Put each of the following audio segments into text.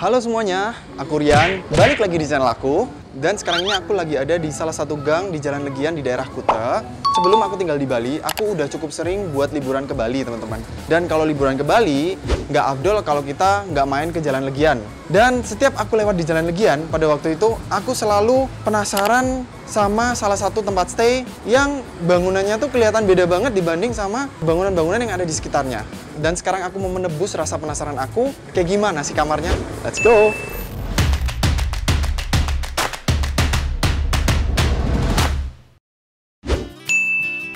Halo semuanya, aku Rian, balik lagi di channel aku. Dan sekarang ini aku lagi ada di salah satu gang di Jalan Legian di daerah Kuta Sebelum aku tinggal di Bali, aku udah cukup sering buat liburan ke Bali teman-teman Dan kalau liburan ke Bali, nggak afdol kalau kita nggak main ke Jalan Legian Dan setiap aku lewat di Jalan Legian, pada waktu itu aku selalu penasaran sama salah satu tempat stay yang bangunannya tuh kelihatan beda banget dibanding sama bangunan-bangunan yang ada di sekitarnya. Dan sekarang aku mau menebus rasa penasaran aku, kayak gimana sih kamarnya? Let's go!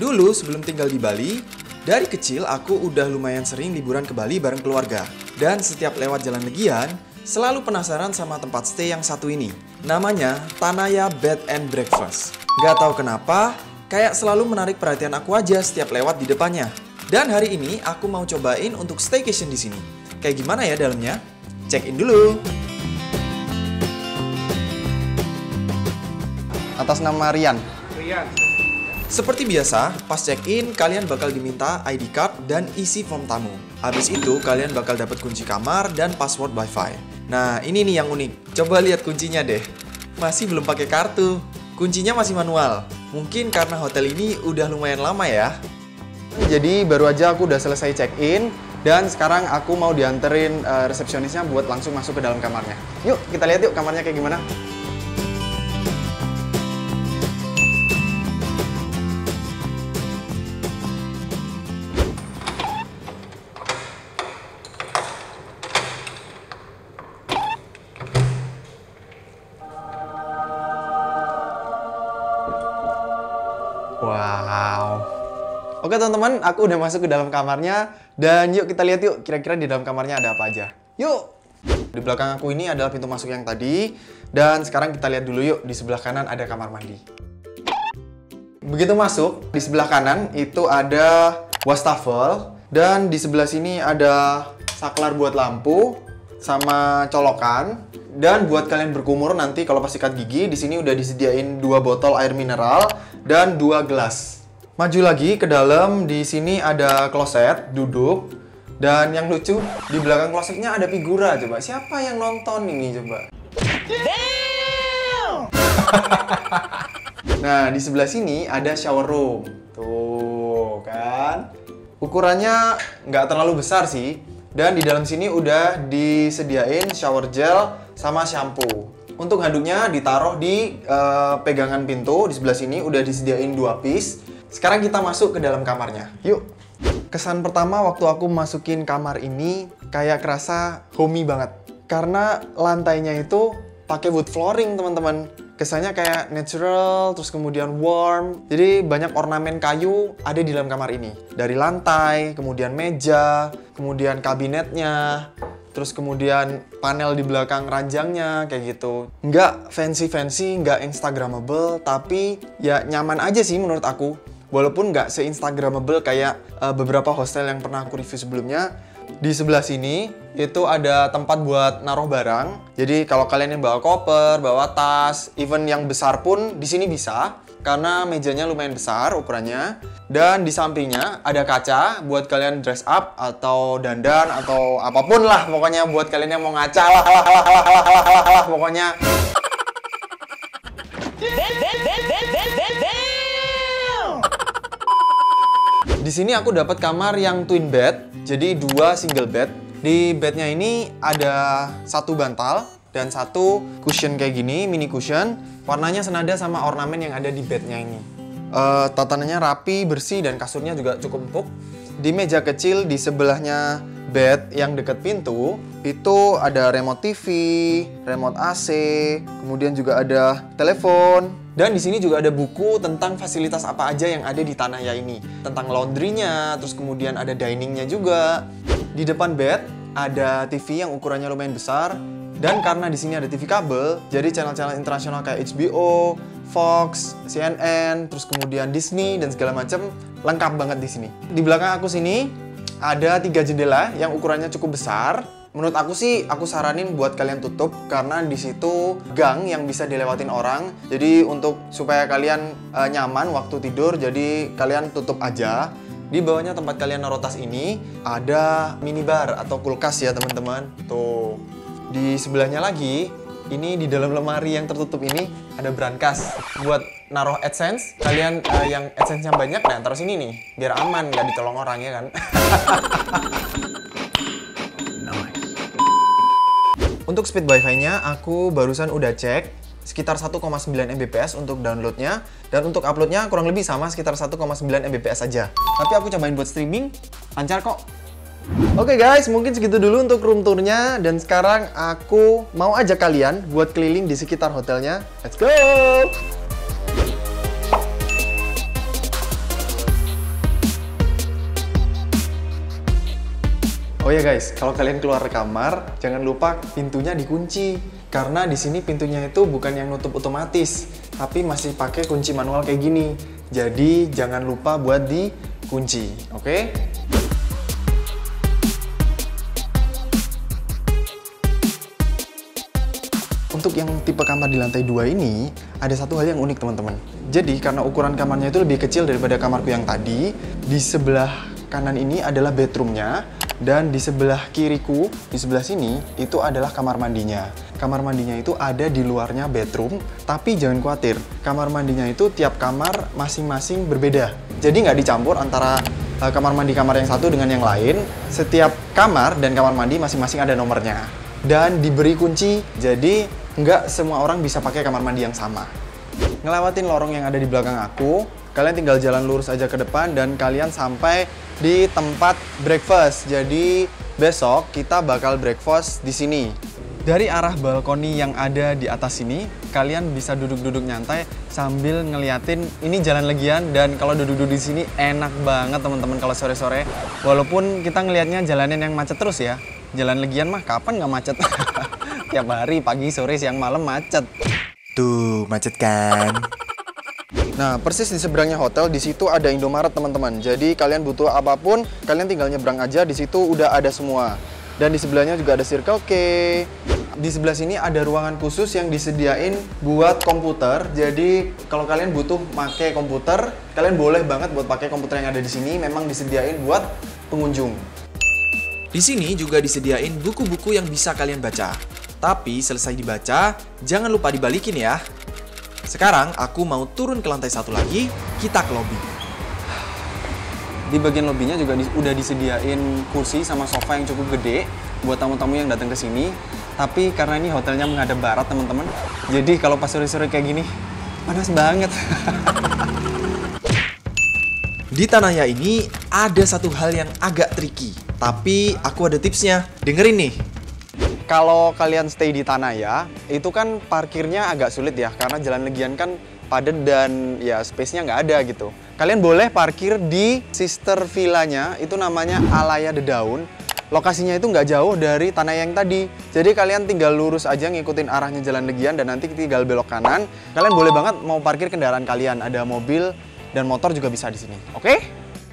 Dulu sebelum tinggal di Bali, dari kecil aku udah lumayan sering liburan ke Bali bareng keluarga. Dan setiap lewat jalan Legian, selalu penasaran sama tempat stay yang satu ini. Namanya Tanaya Bed and Breakfast. Gak tahu kenapa, kayak selalu menarik perhatian aku aja setiap lewat di depannya. Dan hari ini aku mau cobain untuk staycation di sini. Kayak gimana ya dalamnya? Check in dulu. Atas nama Rian. Rian. Seperti biasa, pas check-in kalian bakal diminta ID card dan isi form tamu. Habis itu kalian bakal dapat kunci kamar dan password wifi. Nah ini nih yang unik. Coba lihat kuncinya deh. Masih belum pakai kartu. Kuncinya masih manual. Mungkin karena hotel ini udah lumayan lama ya. Jadi baru aja aku udah selesai check-in dan sekarang aku mau dianterin uh, resepsionisnya buat langsung masuk ke dalam kamarnya. Yuk kita lihat yuk kamarnya kayak gimana. Teman-teman, aku udah masuk ke dalam kamarnya dan yuk kita lihat yuk kira-kira di dalam kamarnya ada apa aja. Yuk. Di belakang aku ini adalah pintu masuk yang tadi dan sekarang kita lihat dulu yuk di sebelah kanan ada kamar mandi. Begitu masuk, di sebelah kanan itu ada wastafel dan di sebelah sini ada saklar buat lampu sama colokan dan buat kalian berkumur nanti kalau pas sikat gigi di sini udah disediain dua botol air mineral dan dua gelas. Maju lagi ke dalam di sini ada kloset duduk. Dan yang lucu di belakang klosetnya ada figura coba. Siapa yang nonton ini coba. nah di sebelah sini ada shower room. Tuh kan? Ukurannya nggak terlalu besar sih. Dan di dalam sini udah disediain shower gel sama shampoo. Untuk handuknya ditaruh di uh, pegangan pintu. Di sebelah sini udah disediain dua piece. Sekarang kita masuk ke dalam kamarnya. Yuk. Kesan pertama waktu aku masukin kamar ini kayak kerasa homey banget. Karena lantainya itu pakai wood flooring, teman-teman kesannya kayak natural, terus kemudian warm. Jadi banyak ornamen kayu ada di dalam kamar ini. Dari lantai, kemudian meja, kemudian kabinetnya, terus kemudian panel di belakang ranjangnya kayak gitu. Nggak fancy-fancy, nggak instagramable, tapi ya nyaman aja sih menurut aku walaupun nggak se-instagramable kayak uh, beberapa hostel yang pernah aku review sebelumnya di sebelah sini itu ada tempat buat naruh barang. Jadi kalau kalian yang bawa koper, bawa tas, even yang besar pun di sini bisa karena mejanya lumayan besar ukurannya. Dan di sampingnya ada kaca buat kalian dress up atau dandan atau apa pun lah pokoknya buat kalian yang mau ngaca lah lah lah lah lah lah lah, lah, lah pokoknya. Di sini aku dapat kamar yang twin bed, jadi dua single bed. Di bednya ini ada satu bantal dan satu cushion kayak gini, mini cushion. Warnanya senada sama ornamen yang ada di bednya ini. Uh, tatanannya rapi, bersih, dan kasurnya juga cukup empuk. Di meja kecil di sebelahnya bed yang dekat pintu itu ada remote TV, remote AC, kemudian juga ada telepon. Dan di sini juga ada buku tentang fasilitas apa aja yang ada di Tanaya ini. Tentang laundrynya, terus kemudian ada diningnya juga. Di depan bed ada TV yang ukurannya lumayan besar. Dan karena di sini ada TV kabel, jadi channel-channel internasional kayak HBO, Fox, CNN, terus kemudian Disney dan segala macam lengkap banget di sini. Di belakang aku sini ada tiga jendela yang ukurannya cukup besar. Menurut aku sih, aku saranin buat kalian tutup karena di situ gang yang bisa dilewatin orang. Jadi untuk supaya kalian uh, nyaman waktu tidur, jadi kalian tutup aja. Di bawahnya tempat kalian naruh tas ini ada minibar atau kulkas ya teman-teman. Tuh. di sebelahnya lagi ini di dalam lemari yang tertutup ini ada brankas buat naruh AdSense. Kalian uh, yang AdSense-nya banyak, nah taruh sini nih, biar aman, nggak ditolong orang ya kan. Untuk speed wifi-nya, aku barusan udah cek sekitar 1,9 Mbps untuk downloadnya dan untuk uploadnya kurang lebih sama sekitar 1,9 Mbps aja. Tapi aku cobain buat streaming, lancar kok. Oke okay guys, mungkin segitu dulu untuk room tournya dan sekarang aku mau ajak kalian buat keliling di sekitar hotelnya. Let's go! Oh ya guys, kalau kalian keluar kamar, jangan lupa pintunya dikunci. Karena di sini pintunya itu bukan yang nutup otomatis, tapi masih pakai kunci manual kayak gini. Jadi jangan lupa buat dikunci, oke? Okay? Untuk yang tipe kamar di lantai dua ini, ada satu hal yang unik teman-teman. Jadi karena ukuran kamarnya itu lebih kecil daripada kamarku yang tadi, di sebelah kanan ini adalah bedroomnya, dan di sebelah kiriku, di sebelah sini, itu adalah kamar mandinya. Kamar mandinya itu ada di luarnya bedroom, tapi jangan khawatir, kamar mandinya itu tiap kamar masing-masing berbeda. Jadi nggak dicampur antara uh, kamar mandi kamar yang satu dengan yang lain. Setiap kamar dan kamar mandi masing-masing ada nomornya. Dan diberi kunci, jadi nggak semua orang bisa pakai kamar mandi yang sama. Ngelewatin lorong yang ada di belakang aku, kalian tinggal jalan lurus aja ke depan dan kalian sampai di tempat breakfast. Jadi besok kita bakal breakfast di sini. Dari arah balkoni yang ada di atas sini, kalian bisa duduk-duduk nyantai sambil ngeliatin ini jalan legian dan kalau duduk-duduk di sini enak banget teman-teman kalau sore-sore. Walaupun kita ngelihatnya jalanan yang macet terus ya. Jalan legian mah kapan nggak macet? Tiap hari, pagi, sore, siang, malam macet. Tuh, macet kan? Nah, persis di seberangnya hotel, di situ ada Indomaret, teman-teman. Jadi, kalian butuh apa pun, kalian tinggal nyebrang aja. Di situ udah ada semua. Dan di sebelahnya juga ada Circle K. Di sebelah sini ada ruangan khusus yang disediain buat komputer. Jadi, kalau kalian butuh pakai komputer, kalian boleh banget buat pakai komputer yang ada di sini. Memang disediain buat pengunjung. Di sini juga disediain buku-buku yang bisa kalian baca. Tapi selesai dibaca, jangan lupa dibalikin ya. Sekarang aku mau turun ke lantai satu lagi, kita ke lobby. Di bagian lobbynya juga di, udah disediain kursi sama sofa yang cukup gede buat tamu-tamu yang datang ke sini. Tapi karena ini hotelnya menghadap barat teman-teman, jadi kalau pas sore-sore kayak gini panas banget. Di Tanaya ini ada satu hal yang agak tricky, tapi aku ada tipsnya. Dengerin nih kalau kalian stay di Tanaya, itu kan parkirnya agak sulit ya, karena jalan legian kan padat dan ya space-nya nggak ada gitu. Kalian boleh parkir di sister villanya, itu namanya Alaya The Daun. Lokasinya itu nggak jauh dari tanah yang tadi. Jadi kalian tinggal lurus aja ngikutin arahnya jalan legian dan nanti tinggal belok kanan. Kalian boleh banget mau parkir kendaraan kalian. Ada mobil dan motor juga bisa di sini. Oke? Okay?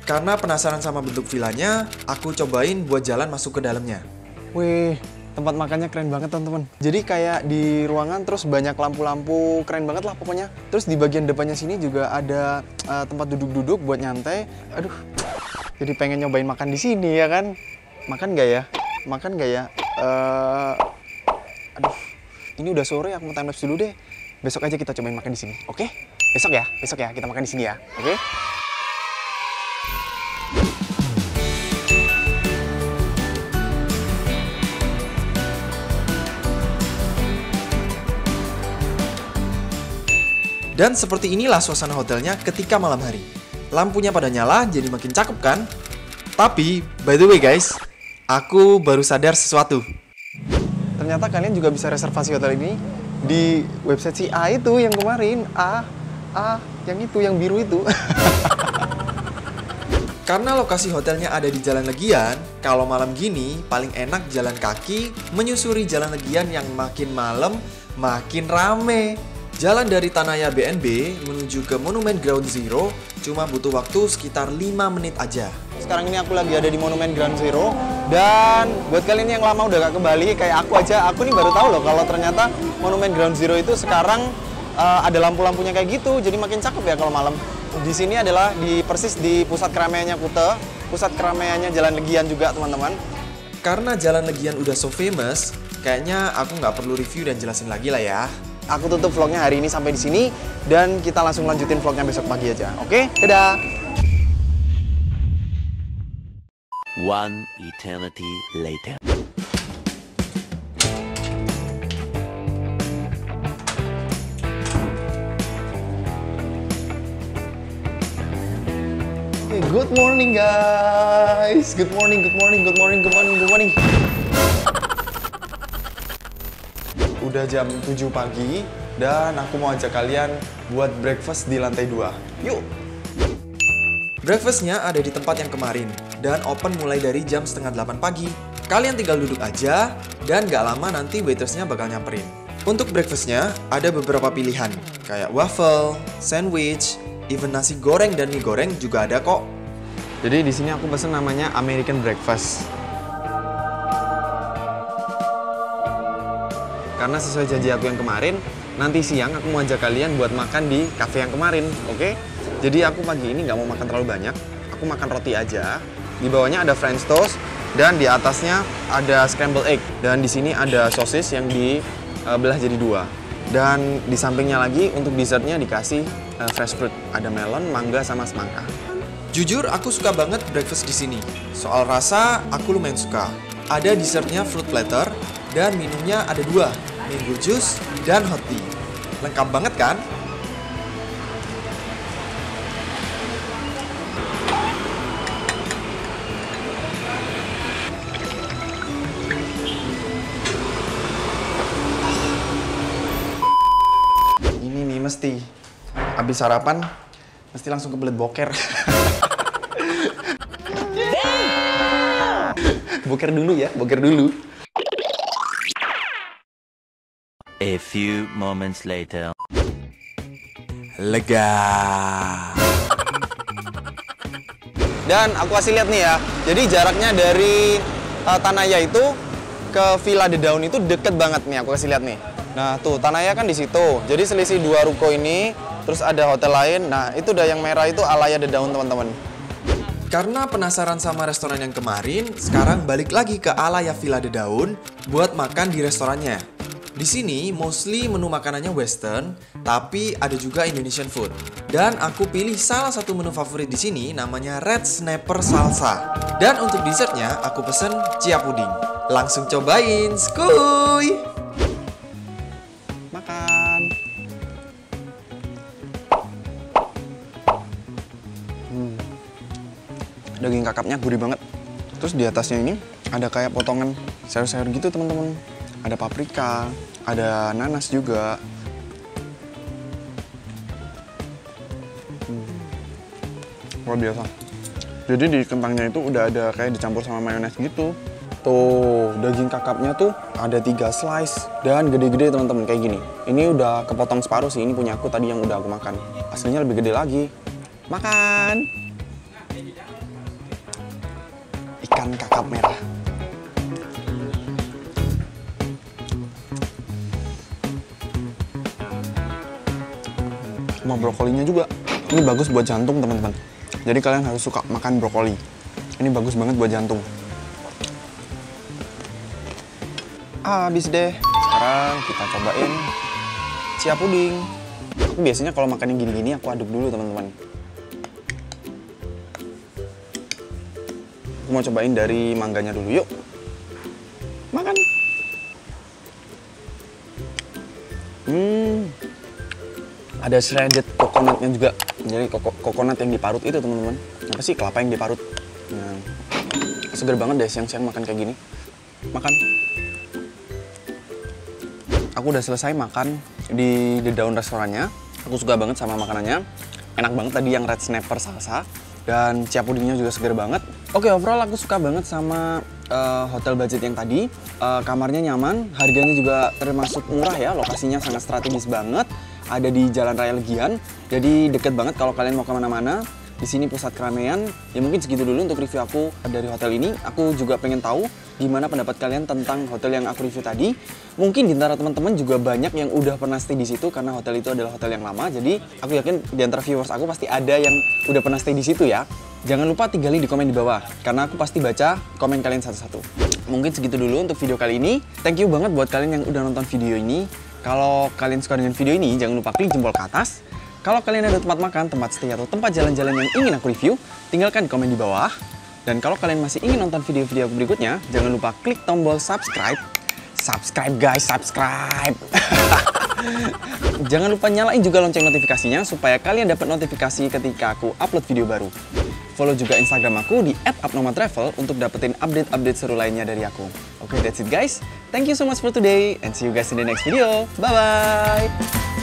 Karena penasaran sama bentuk villanya, aku cobain buat jalan masuk ke dalamnya. Wih, tempat makannya keren banget teman-teman. Jadi kayak di ruangan terus banyak lampu-lampu keren banget lah pokoknya. Terus di bagian depannya sini juga ada uh, tempat duduk-duduk buat nyantai. Aduh jadi pengen nyobain makan di sini ya kan? Makan nggak ya? Makan nggak ya? Uh, aduh ini udah sore aku mau time lapse dulu deh. Besok aja kita cobain makan di sini oke? Okay? besok ya besok ya kita makan di sini ya oke? okay? Dan seperti inilah suasana hotelnya ketika malam hari. Lampunya pada nyala jadi makin cakep kan? Tapi, by the way guys, aku baru sadar sesuatu. Ternyata kalian juga bisa reservasi hotel ini di website si A itu yang kemarin. A, A, yang itu, yang biru itu. Karena lokasi hotelnya ada di Jalan Legian, kalau malam gini paling enak jalan kaki menyusuri Jalan Legian yang makin malam makin rame. Jalan dari Tanaya BNB menuju ke Monumen Ground Zero cuma butuh waktu sekitar 5 menit aja. Sekarang ini aku lagi ada di Monumen Ground Zero dan buat kalian yang lama udah gak kembali kayak aku aja, aku nih baru tahu loh kalau ternyata Monumen Ground Zero itu sekarang uh, ada lampu-lampunya kayak gitu, jadi makin cakep ya kalau malam. Di sini adalah di persis di pusat keramaiannya Kute, pusat keramaiannya Jalan Legian juga teman-teman. Karena Jalan Legian udah so famous, kayaknya aku nggak perlu review dan jelasin lagi lah ya. Aku tutup vlognya hari ini sampai di sini dan kita langsung lanjutin vlognya besok pagi aja. Oke? Dadah. One eternity later. Good morning guys. Good morning, good morning, good morning, good morning, good morning. Udah jam 7 pagi dan aku mau ajak kalian buat breakfast di lantai 2. Yuk. Breakfastnya ada di tempat yang kemarin dan open mulai dari jam setengah 8 pagi. Kalian tinggal duduk aja dan gak lama nanti waitersnya bakal nyamperin. Untuk breakfastnya ada beberapa pilihan kayak waffle, sandwich, even nasi goreng dan mie goreng juga ada kok. Jadi di sini aku pesen namanya American breakfast. Karena sesuai janji aku yang kemarin, nanti siang aku mau ajak kalian buat makan di cafe yang kemarin, oke? Jadi aku pagi ini nggak mau makan terlalu banyak, aku makan roti aja. Di bawahnya ada French toast dan di atasnya ada scrambled egg. Dan di sini ada sosis yang dibelah jadi dua. Dan di sampingnya lagi untuk dessertnya dikasih uh, fresh fruit. Ada melon, mangga, sama semangka. Jujur aku suka banget breakfast di sini. Soal rasa aku lumayan suka. Ada dessertnya fruit platter dan minumnya ada dua, mango juice dan hot tea. Lengkap banget kan? Ini nih mesti habis sarapan mesti langsung ke belet boker. boker dulu ya, boker dulu. A few moments later. Lega. Dan aku kasih lihat nih ya. Jadi jaraknya dari uh, Tanaya itu ke Villa The Daun itu deket banget nih. Aku kasih lihat nih. Nah tuh Tanaya kan di situ. Jadi selisih dua ruko ini, terus ada hotel lain. Nah itu udah yang merah itu Alaya The Daun teman-teman. Karena penasaran sama restoran yang kemarin, sekarang balik lagi ke Alaya Villa de Daun buat makan di restorannya. Di sini mostly menu makanannya western, tapi ada juga Indonesian food. Dan aku pilih salah satu menu favorit di sini namanya Red Snapper Salsa. Dan untuk dessertnya aku pesen chia puding. Langsung cobain, skuy! Makan. Hmm. Daging kakapnya gurih banget. Terus di atasnya ini ada kayak potongan sayur-sayur gitu teman-teman. Ada paprika, ada nanas juga. Hmm. Luar biasa. Jadi di kentangnya itu udah ada kayak dicampur sama mayones gitu. Tuh, daging kakapnya tuh ada tiga slice dan gede-gede teman-teman kayak gini. Ini udah kepotong separuh sih, ini punya aku tadi yang udah aku makan. Aslinya lebih gede lagi. Makan. Ikan kakap merah. Sama brokolinya juga. Ini bagus buat jantung teman-teman. Jadi kalian harus suka makan brokoli. Ini bagus banget buat jantung. Habis deh. Sekarang kita cobain chia puding. Aku biasanya kalau makan yang gini-gini aku aduk dulu teman-teman. Aku mau cobain dari mangganya dulu yuk. Makan. Hmm. Ada shredded coconutnya juga. Jadi coconut yang diparut itu teman-teman. Apa sih kelapa yang diparut? Nah, seger banget deh siang-siang makan kayak gini. Makan. Aku udah selesai makan di The Daun restorannya. Aku suka banget sama makanannya. Enak banget tadi yang red snapper salsa. Dan chia pudingnya juga seger banget. Oke, overall aku suka banget sama eh, hotel budget yang tadi. Eh, kamarnya nyaman, harganya juga termasuk murah ya. Lokasinya sangat strategis banget. Ada di Jalan Raya Legian. Jadi deket banget kalau kalian mau ke mana-mana. Di sini pusat keramaian. Ya mungkin segitu dulu untuk review aku dari hotel ini. Aku juga pengen tahu gimana pendapat kalian tentang hotel yang aku review tadi. Mungkin di antara teman-teman juga banyak yang udah pernah stay di situ karena hotel itu adalah hotel yang lama. Jadi aku yakin di antara viewers aku pasti ada yang udah pernah stay di situ ya. Jangan lupa tinggalin di komen di bawah karena aku pasti baca komen kalian satu-satu. mungkin segitu dulu untuk video kali ini. Thank you banget buat kalian yang udah nonton video ini. Kalau kalian suka dengan video ini, jangan lupa klik jempol ke atas. Kalau kalian ada tempat makan, tempat stay, atau tempat jalan-jalan yang ingin aku review, tinggalkan komen di bawah. Dan kalau kalian masih ingin nonton video-video aku berikutnya, jangan lupa klik tombol subscribe. Subscribe guys, subscribe. jangan lupa nyalain juga lonceng notifikasinya supaya kalian dapat notifikasi ketika aku upload video baru. Follow juga Instagram aku di @abnormaltravel untuk dapetin update-update seru lainnya dari aku. Oke, that's it guys. Thank you so much for today and see you guys in the next video. Bye bye.